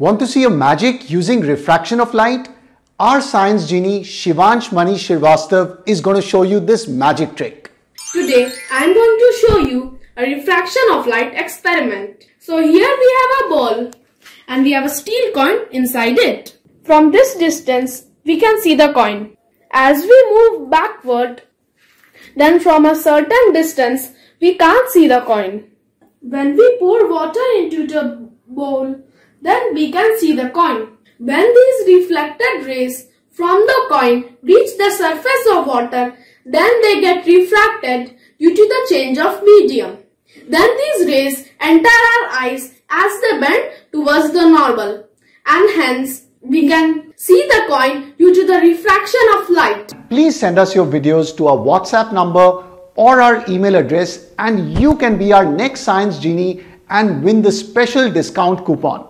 Want to see a magic using refraction of light? Our science genie Shivansh Mani is going to show you this magic trick. Today I am going to show you a refraction of light experiment. So here we have a ball and we have a steel coin inside it. From this distance we can see the coin. As we move backward then from a certain distance we can't see the coin. When we pour water into the bowl then we can see the coin. When these reflected rays from the coin reach the surface of water, then they get refracted due to the change of medium. Then these rays enter our eyes as they bend towards the normal and hence we can see the coin due to the refraction of light. Please send us your videos to our WhatsApp number or our email address and you can be our next science genie and win the special discount coupon.